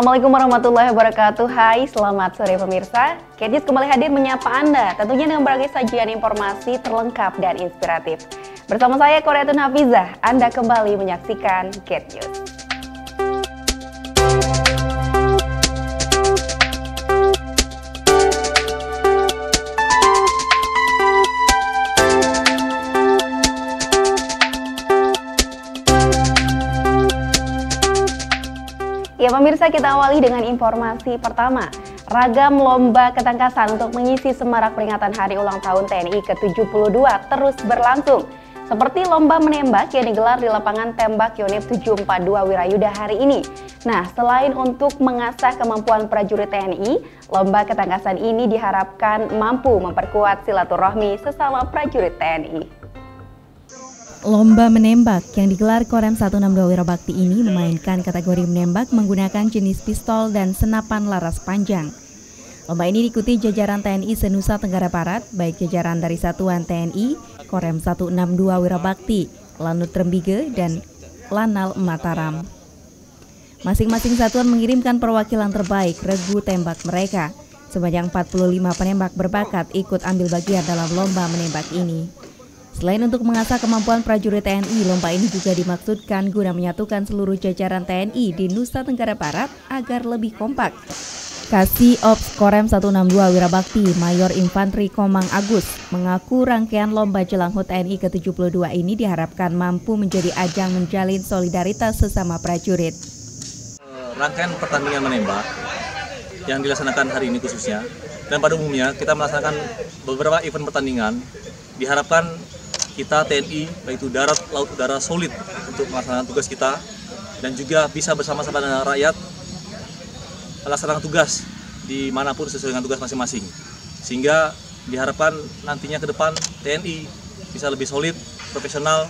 Assalamualaikum warahmatullahi wabarakatuh. Hai, selamat sore pemirsa. Kedis kembali hadir menyapa Anda Tentunya dengan berbagai sajian informasi terlengkap dan inspiratif. Bersama saya Koreatun Hafizah Anda kembali menyaksikan News Ya pemirsa kita awali dengan informasi pertama. Ragam lomba ketangkasan untuk mengisi semarak peringatan hari ulang tahun TNI ke-72 terus berlangsung. Seperti lomba menembak yang digelar di lapangan tembak Yonif 742 Wirayuda hari ini. Nah, selain untuk mengasah kemampuan prajurit TNI, lomba ketangkasan ini diharapkan mampu memperkuat silaturahmi sesama prajurit TNI. Lomba menembak yang digelar Korem 162 Wirabakti ini memainkan kategori menembak menggunakan jenis pistol dan senapan laras panjang. Lomba ini diikuti jajaran TNI Senusa Tenggara Barat, baik jajaran dari Satuan TNI, Korem 162 Wirabakti, Lanut Rembige, dan Lanal Mataram. Masing-masing satuan mengirimkan perwakilan terbaik regu tembak mereka. Sebanyak 45 penembak berbakat ikut ambil bagian dalam lomba menembak ini. Selain untuk mengasah kemampuan prajurit TNI, lomba ini juga dimaksudkan guna menyatukan seluruh jajaran TNI di Nusa Tenggara Barat agar lebih kompak. Kasih Ops Korem 162 Wirabakti Mayor Infanteri Komang Agus mengaku rangkaian lomba jelang HUT TNI ke-72 ini diharapkan mampu menjadi ajang menjalin solidaritas sesama prajurit. Eh, rangkaian pertandingan menembak yang dilaksanakan hari ini khususnya dan pada umumnya kita melaksanakan beberapa event pertandingan diharapkan kita TNI baik itu darat, laut, udara solid untuk melaksanakan tugas kita dan juga bisa bersama-sama dengan rakyat melaksanakan tugas di mana pun sesuai dengan tugas masing-masing sehingga diharapkan nantinya ke depan TNI bisa lebih solid, profesional,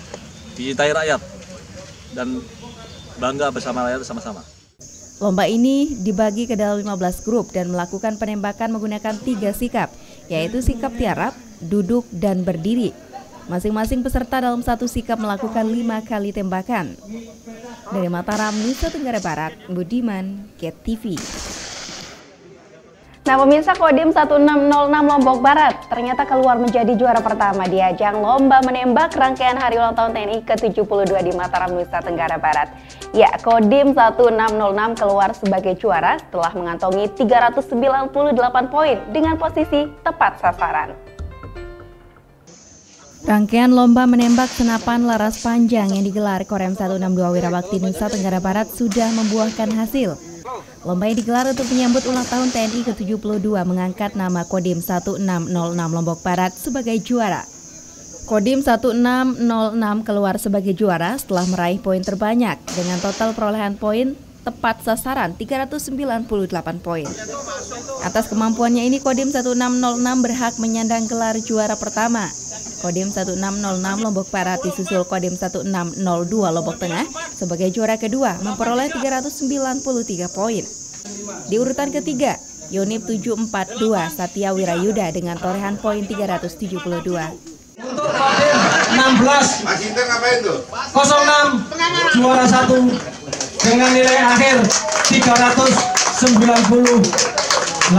dicintai rakyat dan bangga bersama rakyat bersama-sama. Lomba ini dibagi ke dalam 15 grup dan melakukan penembakan menggunakan tiga sikap, yaitu sikap tiarap, duduk, dan berdiri. Masing-masing peserta dalam satu sikap melakukan lima kali tembakan. Dari Mataram, Nusa Tenggara Barat, Budiman, Ket TV. Nah pemirsa Kodim 1606 Lombok Barat ternyata keluar menjadi juara pertama di ajang Lomba Menembak rangkaian Hari Ulang Tahun TNI ke-72 di Mataram, Nusa Tenggara Barat. Ya, Kodim 1606 keluar sebagai juara setelah mengantongi 398 poin dengan posisi tepat sasaran. Rangkaian lomba menembak senapan laras panjang yang digelar Korem 162 Wirabakti Nusa Tenggara Barat sudah membuahkan hasil. Lomba yang digelar untuk menyambut ulang tahun TNI ke-72 mengangkat nama Kodim 1606 Lombok Barat sebagai juara. Kodim 1606 keluar sebagai juara setelah meraih poin terbanyak dengan total perolehan poin tepat sasaran 398 poin. Atas kemampuannya ini Kodim 1606 berhak menyandang gelar juara pertama Kodim 1606 Lombok Barat disusul Kodim 1602 Lombok Tengah sebagai juara kedua memperoleh 393 poin. Di urutan ketiga, Yonip 742 Satya Wirayuda dengan torehan poin 372. Untuk Kodim 16 06 juara 1 dengan nilai akhir 398.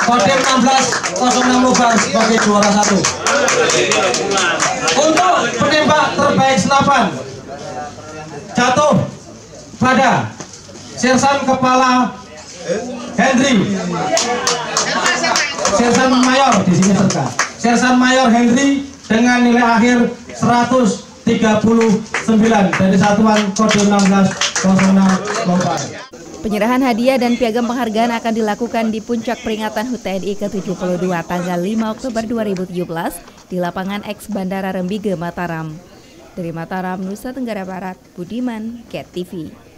Kodim 16 06 Lubar sebagai juara satu. Untuk penembak terbaik senapan jatuh pada Sersan Kepala Henry. Sersan Mayor di sini serta. Sersan Mayor Henry dengan nilai akhir 139 dari Satuan Kodim 16 06 Lombard. Penyerahan hadiah dan piagam penghargaan akan dilakukan di puncak peringatan HUT TNI ke-72 tanggal 5 Oktober 2017 di lapangan X Bandara Rembige, Mataram. Dari Mataram, Nusa Tenggara Barat, Budiman, Cat TV.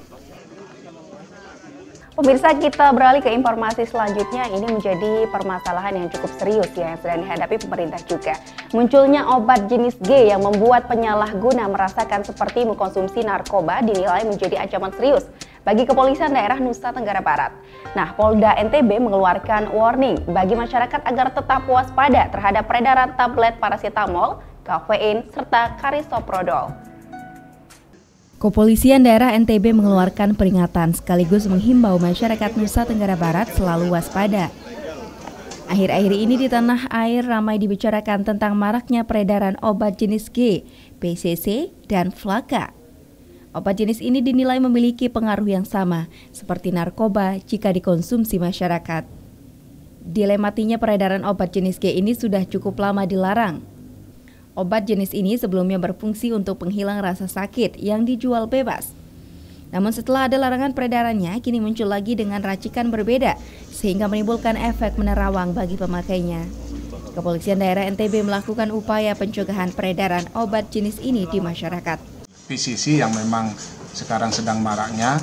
Pemirsa kita beralih ke informasi selanjutnya ini menjadi permasalahan yang cukup serius ya yang sedang dihadapi pemerintah juga. Munculnya obat jenis G yang membuat penyalahguna merasakan seperti mengkonsumsi narkoba dinilai menjadi ancaman serius bagi kepolisian daerah Nusa Tenggara Barat. Nah, Polda NTB mengeluarkan warning bagi masyarakat agar tetap waspada terhadap peredaran tablet paracetamol, kafein, serta karisoprodol. Kepolisian daerah NTB mengeluarkan peringatan sekaligus menghimbau masyarakat Nusa Tenggara Barat selalu waspada. Akhir-akhir ini di tanah air ramai dibicarakan tentang maraknya peredaran obat jenis G, PCC, dan Flaka. Obat jenis ini dinilai memiliki pengaruh yang sama seperti narkoba jika dikonsumsi masyarakat. Dilematinya peredaran obat jenis G ini sudah cukup lama dilarang, Obat jenis ini sebelumnya berfungsi untuk penghilang rasa sakit yang dijual bebas. Namun setelah ada larangan peredarannya, kini muncul lagi dengan racikan berbeda, sehingga menimbulkan efek menerawang bagi pemakainya. Kepolisian daerah NTB melakukan upaya pencegahan peredaran obat jenis ini di masyarakat. PCC yang memang sekarang sedang maraknya,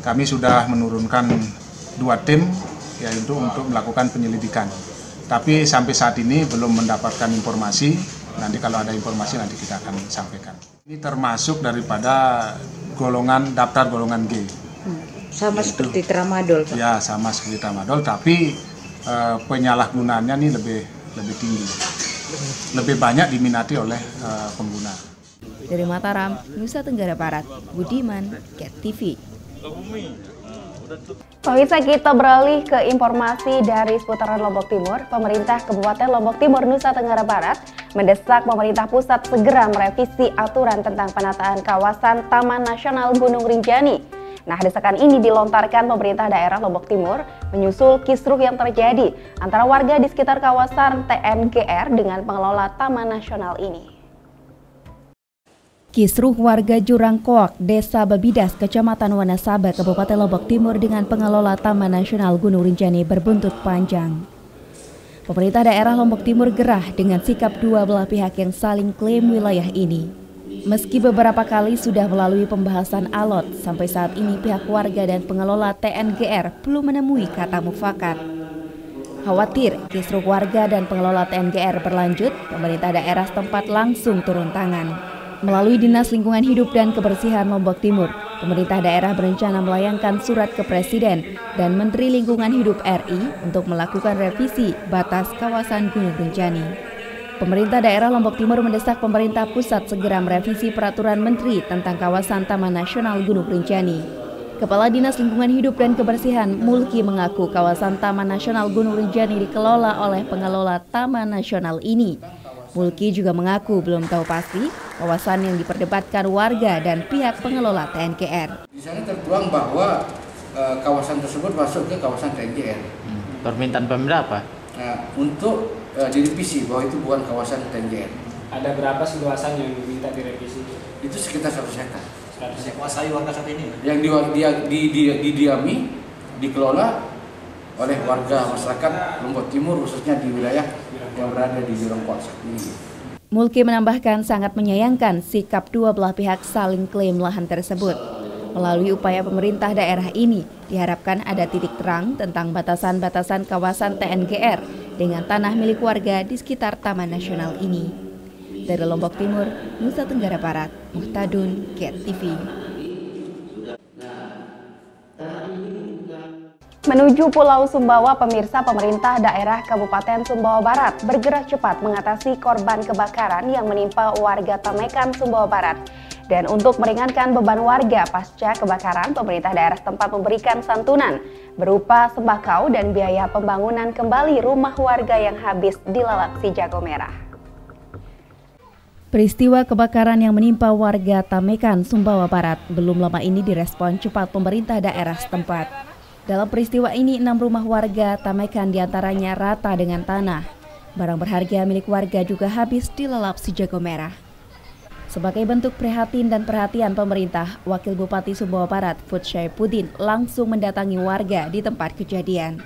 kami sudah menurunkan dua tim yaitu untuk melakukan penyelidikan. Tapi sampai saat ini belum mendapatkan informasi Nanti kalau ada informasi nanti kita akan sampaikan. Ini termasuk daripada golongan daftar golongan G. Sama Yaitu, seperti tramadol. Pak? Ya, sama seperti tramadol, tapi e, penyalahgunaannya ini lebih lebih tinggi, lebih banyak diminati oleh e, pengguna. Dari Mataram, Nusa Tenggara Barat, Budiman, Cat TV. Pemirsa kita beralih ke informasi dari seputaran Lombok Timur. Pemerintah Kabupaten Lombok Timur Nusa Tenggara Barat mendesak pemerintah pusat segera merevisi aturan tentang penataan kawasan Taman Nasional Gunung Rinjani. Nah, desakan ini dilontarkan pemerintah daerah Lombok Timur menyusul kisruh yang terjadi antara warga di sekitar kawasan TNGR dengan pengelola Taman Nasional ini. Kisruh warga Jurang Koak, Desa Babidas, Kecamatan Wanasaba, Kabupaten Lombok Timur dengan pengelola Taman Nasional Gunung Rinjani berbuntut panjang. Pemerintah daerah Lombok Timur gerah dengan sikap dua belah pihak yang saling klaim wilayah ini. Meski beberapa kali sudah melalui pembahasan alot, sampai saat ini pihak warga dan pengelola TNGR belum menemui kata mufakat. Khawatir kisruh warga dan pengelola TNGR berlanjut, pemerintah daerah setempat langsung turun tangan. Melalui Dinas Lingkungan Hidup dan Kebersihan Lombok Timur, pemerintah daerah berencana melayangkan surat ke Presiden dan Menteri Lingkungan Hidup RI untuk melakukan revisi batas kawasan Gunung Rinjani. Pemerintah daerah Lombok Timur mendesak pemerintah pusat segera merevisi peraturan menteri tentang kawasan Taman Nasional Gunung Rinjani. Kepala Dinas Lingkungan Hidup dan Kebersihan Mulki mengaku kawasan Taman Nasional Gunung Rinjani dikelola oleh pengelola Taman Nasional ini Mulki juga mengaku belum tahu pasti kawasan yang diperdebatkan warga dan pihak pengelola TNKR. Di sana tertuang bahwa e, kawasan tersebut masuk ke kawasan TNKR. Hmm. Permintaan pemerintah apa? Nah, untuk e, direvisi bahwa itu bukan kawasan TNKR. Ada berapa sih luasan yang diminta direvisi? Itu sekitar satu hektar. Yang kuasai warga saat ini? Yang di, dia, di, di, didiami, dikelola oleh warga masyarakat Lombok Timur khususnya di wilayah yang berada di Jurang ini. Mulki menambahkan sangat menyayangkan sikap dua belah pihak saling klaim lahan tersebut. Melalui upaya pemerintah daerah ini, diharapkan ada titik terang tentang batasan-batasan kawasan TNGR dengan tanah milik warga di sekitar Taman Nasional ini. Dari Lombok Timur, Nusa Tenggara Barat, Muhtadun, Ket TV. Menuju Pulau Sumbawa, pemirsa pemerintah daerah Kabupaten Sumbawa Barat bergerak cepat mengatasi korban kebakaran yang menimpa warga Tamekan, Sumbawa Barat. Dan untuk meringankan beban warga pasca kebakaran, pemerintah daerah setempat memberikan santunan berupa sembakau dan biaya pembangunan kembali rumah warga yang habis dilalap si jago merah. Peristiwa kebakaran yang menimpa warga Tamekan, Sumbawa Barat belum lama ini direspon cepat pemerintah daerah setempat. Dalam peristiwa ini, enam rumah warga Tamekan di antaranya rata dengan tanah. Barang berharga milik warga juga habis dilalap si jago merah. Sebagai bentuk prihatin dan perhatian pemerintah, Wakil Bupati Sumbawa Barat, Fud Pudin, langsung mendatangi warga di tempat kejadian.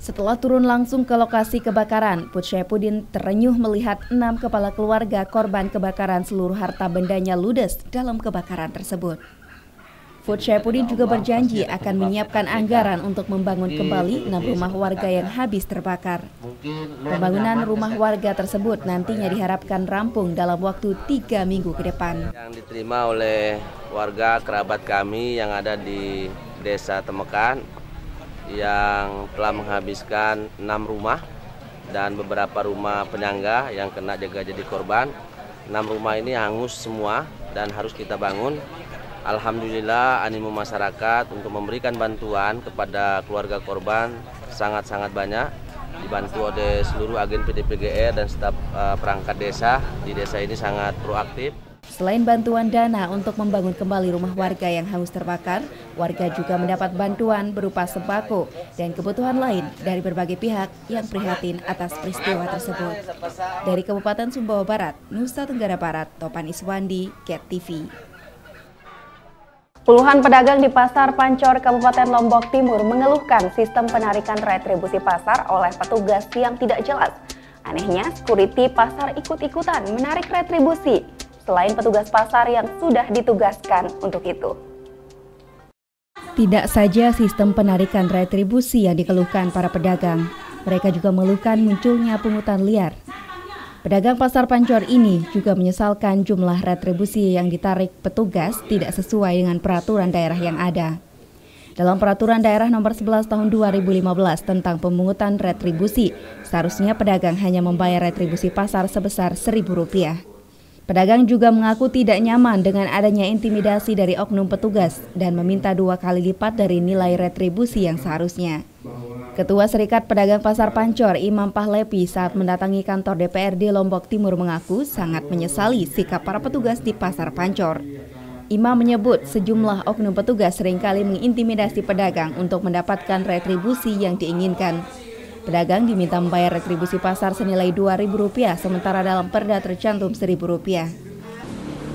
Setelah turun langsung ke lokasi kebakaran, Put Pudin terenyuh melihat enam kepala keluarga korban kebakaran seluruh harta bendanya ludes dalam kebakaran tersebut. Food Syaipudin juga berjanji akan menyiapkan anggaran untuk membangun kembali enam rumah warga yang habis terbakar. Pembangunan rumah warga tersebut nantinya diharapkan rampung dalam waktu tiga minggu ke depan. Yang diterima oleh warga kerabat kami yang ada di Desa Temekan yang telah menghabiskan enam rumah dan beberapa rumah penyangga yang kena jaga jadi korban. Enam rumah ini hangus semua dan harus kita bangun Alhamdulillah animo masyarakat untuk memberikan bantuan kepada keluarga korban sangat-sangat banyak dibantu oleh seluruh agen PDPGR dan staf uh, perangkat desa di desa ini sangat proaktif. Selain bantuan dana untuk membangun kembali rumah warga yang hangus terbakar, warga juga mendapat bantuan berupa sembako dan kebutuhan lain dari berbagai pihak yang prihatin atas peristiwa tersebut. Dari Kabupaten Sumbawa Barat, Nusa Tenggara Barat, Topan Iswandi, Cat TV. Puluhan pedagang di Pasar Pancor Kabupaten Lombok Timur mengeluhkan sistem penarikan retribusi pasar oleh petugas yang tidak jelas. Anehnya, security pasar ikut-ikutan menarik retribusi, selain petugas pasar yang sudah ditugaskan untuk itu. Tidak saja sistem penarikan retribusi yang dikeluhkan para pedagang, mereka juga mengeluhkan munculnya pungutan liar Pedagang pasar Pancor ini juga menyesalkan jumlah retribusi yang ditarik petugas tidak sesuai dengan peraturan daerah yang ada. Dalam peraturan daerah nomor 11 tahun 2015 tentang pemungutan retribusi, seharusnya pedagang hanya membayar retribusi pasar sebesar Rp1.000. Pedagang juga mengaku tidak nyaman dengan adanya intimidasi dari oknum petugas dan meminta dua kali lipat dari nilai retribusi yang seharusnya. Ketua Serikat Pedagang Pasar Pancor Imam Pahlepi saat mendatangi kantor DPRD Lombok Timur mengaku sangat menyesali sikap para petugas di Pasar Pancor. Imam menyebut sejumlah oknum petugas sering kali mengintimidasi pedagang untuk mendapatkan retribusi yang diinginkan. Pedagang diminta membayar retribusi pasar senilai Rp2.000 sementara dalam perda tercantum Rp1.000.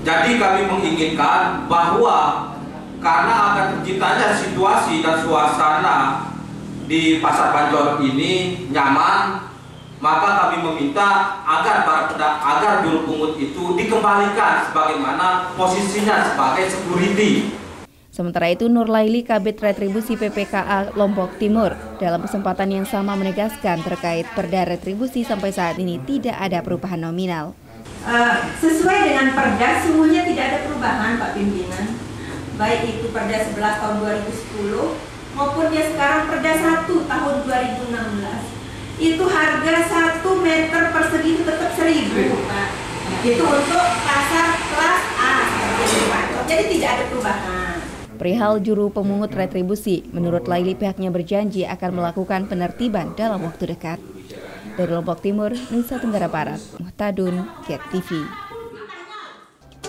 Jadi kami menginginkan bahwa karena akan terciptanya situasi dan suasana di pasar Pancor ini nyaman, maka kami meminta agar para pedak, agar juru pungut itu dikembalikan sebagaimana posisinya sebagai security. Sementara itu Nur Laili Kabit Retribusi PPKA Lombok Timur dalam kesempatan yang sama menegaskan terkait perda retribusi sampai saat ini tidak ada perubahan nominal. Uh, sesuai dengan perda sungguhnya tidak ada perubahan Pak Pimpinan. Baik itu perda 11 tahun 2010 maupun dia sekarang perda 1 tahun 2016 itu harga 1 meter persegi itu tetap 1000 Pak itu untuk pasar kelas A jadi tidak ada perubahan Perihal juru pemungut retribusi, menurut Laili pihaknya berjanji akan melakukan penertiban dalam waktu dekat. Dari Lombok Timur, Nusa Tenggara Barat, Muhtadun, Get TV.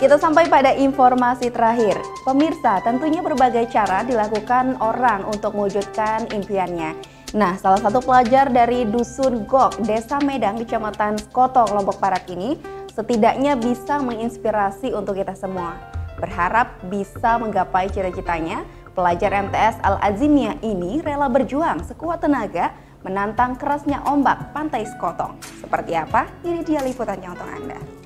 Kita sampai pada informasi terakhir. Pemirsa, tentunya berbagai cara dilakukan orang untuk mewujudkan impiannya. Nah, salah satu pelajar dari Dusun Gok, Desa Medang, Kecamatan Skotong, Lombok Barat ini setidaknya bisa menginspirasi untuk kita semua. Berharap bisa menggapai cita-citanya, pelajar MTS Al-Azimia ini rela berjuang sekuat tenaga menantang kerasnya ombak pantai Skotong. Seperti apa? Ini dia liputannya untuk Anda.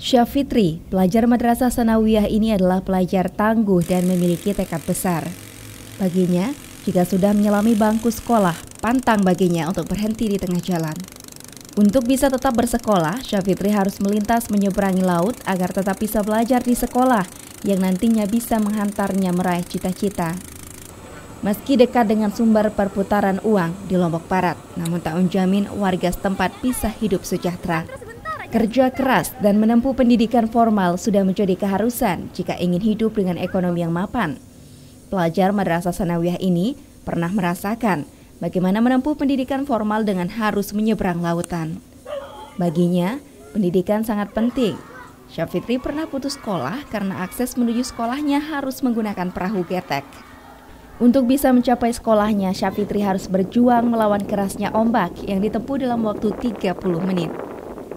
Syafitri, pelajar Madrasah Sanawiyah ini adalah pelajar tangguh dan memiliki tekad besar. Baginya, jika sudah menyelami bangku sekolah, pantang baginya untuk berhenti di tengah jalan. Untuk bisa tetap bersekolah, Syafitri harus melintas menyeberangi laut agar tetap bisa belajar di sekolah yang nantinya bisa menghantarnya meraih cita-cita. Meski dekat dengan sumber perputaran uang di Lombok Barat, namun tak menjamin warga setempat bisa hidup sejahtera. Kerja keras dan menempuh pendidikan formal sudah menjadi keharusan jika ingin hidup dengan ekonomi yang mapan. Pelajar Madrasah Sanawiyah ini pernah merasakan bagaimana menempuh pendidikan formal dengan harus menyeberang lautan. Baginya, pendidikan sangat penting. Syafitri pernah putus sekolah karena akses menuju sekolahnya harus menggunakan perahu getek. Untuk bisa mencapai sekolahnya, Syafitri harus berjuang melawan kerasnya ombak yang ditempuh dalam waktu 30 menit.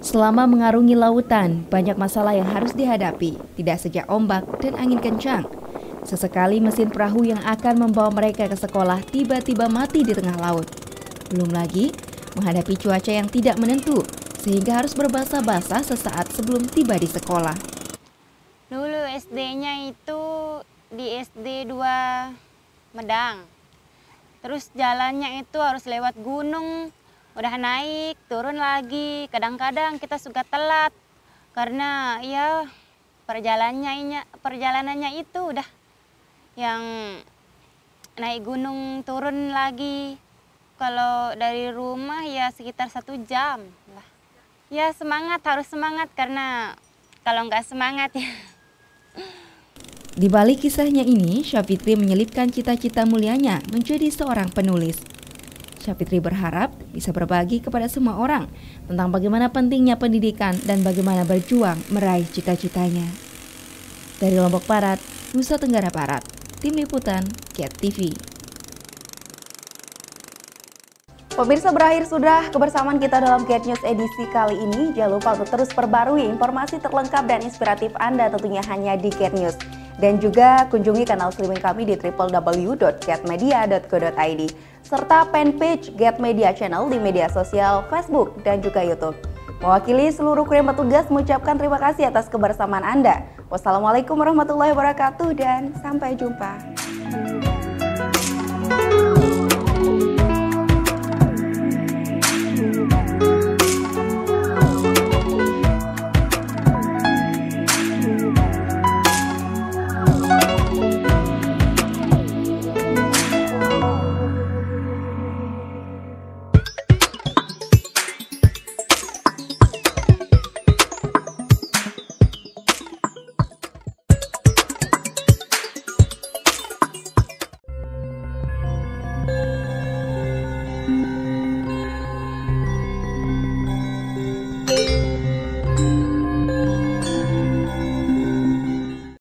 Selama mengarungi lautan, banyak masalah yang harus dihadapi, tidak sejak ombak dan angin kencang. Sesekali mesin perahu yang akan membawa mereka ke sekolah tiba-tiba mati di tengah laut. Belum lagi menghadapi cuaca yang tidak menentu, sehingga harus berbahasa-bahasa sesaat sebelum tiba di sekolah. Dulu SD-nya itu di SD 2 Medang. Terus jalannya itu harus lewat gunung, udah naik turun lagi. Kadang-kadang kita suka telat. Karena ya perjalanannya perjalanannya itu udah yang naik gunung turun lagi. Kalau dari rumah ya sekitar satu jam lah. Ya semangat harus semangat. Karena kalau nggak semangat ya. Di balik kisahnya ini, Syafitri menyelipkan cita-cita mulianya menjadi seorang penulis. Syafitri berharap bisa berbagi kepada semua orang tentang bagaimana pentingnya pendidikan dan bagaimana berjuang meraih cita-citanya. Dari Lombok Barat, Nusa Tenggara Barat, Tim Liputan, Cat TV. Pemirsa berakhir sudah kebersamaan kita dalam Get News edisi kali ini. Jangan lupa untuk terus perbarui informasi terlengkap dan inspiratif Anda tentunya hanya di Get News. Dan juga kunjungi kanal streaming kami di www.getmedia.co.id serta fanpage Get Media Channel di media sosial Facebook dan juga YouTube. Mewakili seluruh kru yang mengucapkan terima kasih atas kebersamaan Anda. Wassalamualaikum warahmatullahi wabarakatuh dan sampai jumpa.